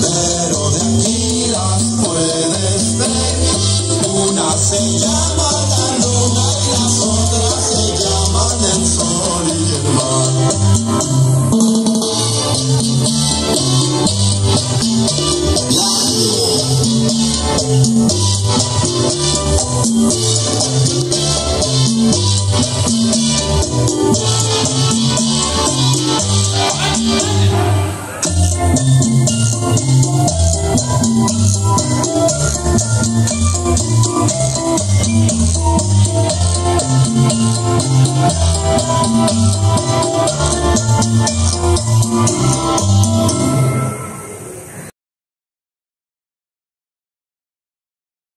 pero de aquí las puedes ver. Una se Thank